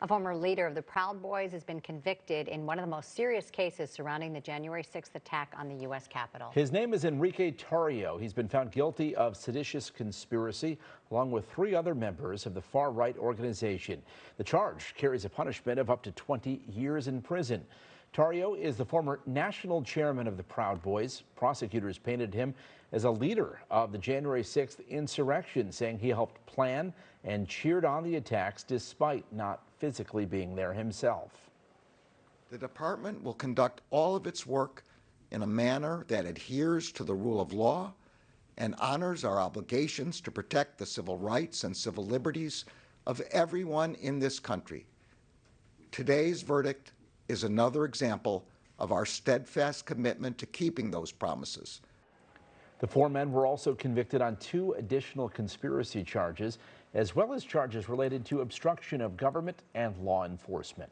A former leader of the Proud Boys has been convicted in one of the most serious cases surrounding the January 6th attack on the U.S. Capitol. His name is Enrique Tarrio. He's been found guilty of seditious conspiracy, along with three other members of the far right organization. The charge carries a punishment of up to 20 years in prison. Tarrio is the former national chairman of the Proud Boys. Prosecutors painted him as a leader of the January 6th insurrection, saying he helped plan and cheered on the attacks despite not physically being there himself. The department will conduct all of its work in a manner that adheres to the rule of law and honors our obligations to protect the civil rights and civil liberties of everyone in this country. Today's verdict is another example of our steadfast commitment to keeping those promises. The four men were also convicted on two additional conspiracy charges, as well as charges related to obstruction of government and law enforcement.